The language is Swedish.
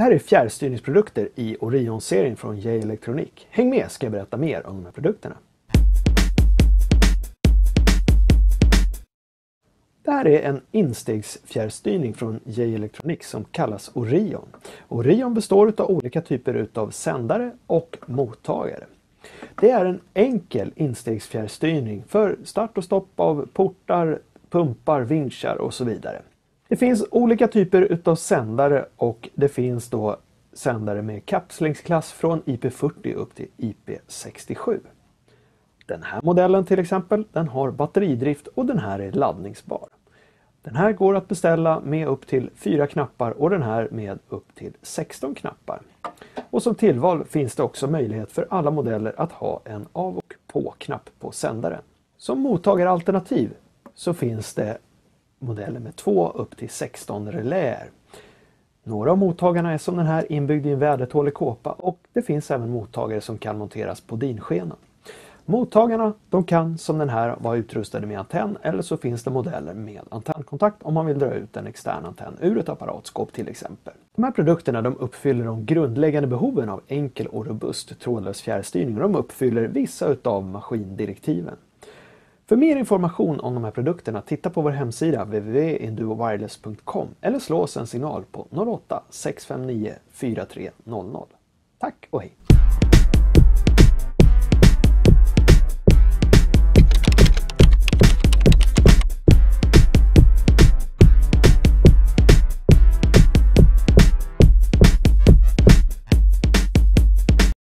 Det här är fjärrstyrningsprodukter i Orion-serien från J Elektronik. Häng med ska jag berätta mer om de här produkterna. Det här är en instegsfjärrstyrning från J Electronic som kallas Orion. Orion består av olika typer av sändare och mottagare. Det är en enkel instegsfjärrstyrning för start och stopp av portar, pumpar, vinschar och så vidare. Det finns olika typer utav sändare och det finns då sändare med kapslingsklass från IP40 upp till IP67. Den här modellen till exempel, den har batteridrift och den här är laddningsbar. Den här går att beställa med upp till 4 knappar och den här med upp till 16 knappar. Och som tillval finns det också möjlighet för alla modeller att ha en av och på-knapp på sändaren. Som mottagaralternativ så finns det modeller med 2 upp till 16 reläer. Några av mottagarna är som den här inbyggd i en vädertålig kåpa och det finns även mottagare som kan monteras på dinskenan. Mottagarna de kan som den här vara utrustade med antenn eller så finns det modeller med antennkontakt om man vill dra ut en extern antenn ur ett apparatskåp till exempel. De här produkterna de uppfyller de grundläggande behoven av enkel och robust trådlös fjärrstyrning och de uppfyller vissa utav maskindirektiven. För mer information om de här produkterna titta på vår hemsida www.endurowireless.com eller slå oss en signal på 08 659 4300. Tack och hej!